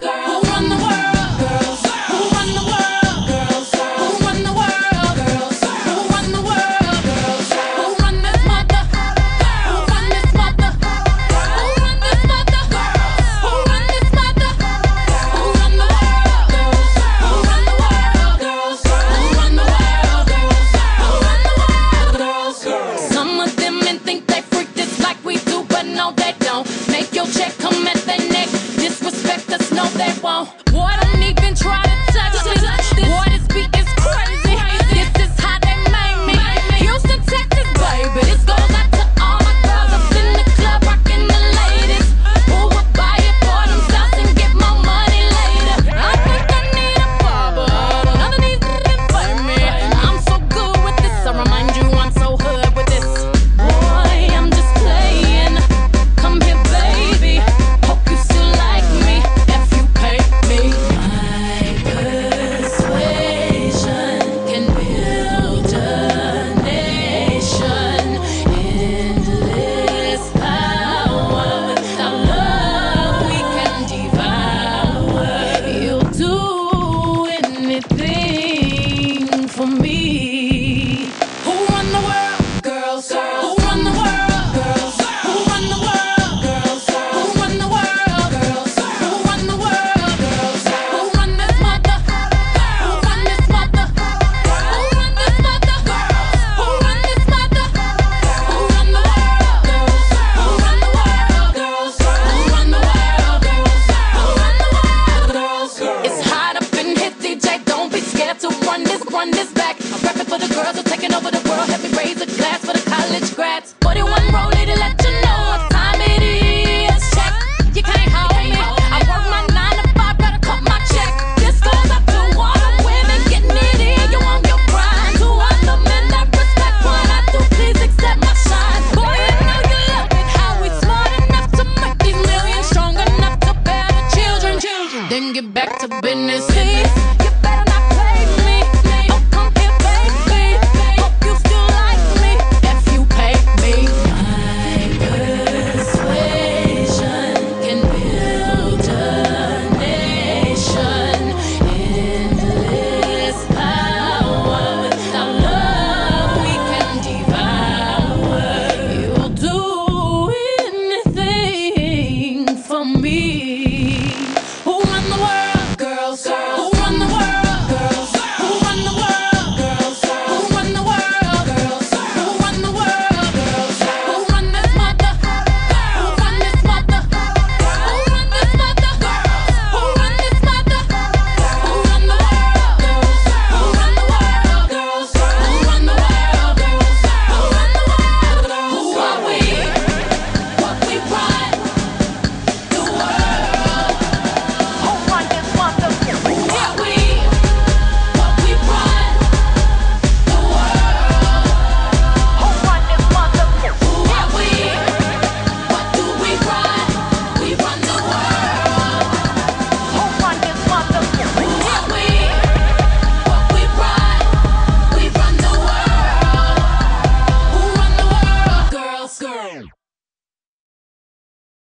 Girl, who run the world? girls taking over the world. Help me raise a glass for the college grads. 41 for me.